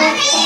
Mommy!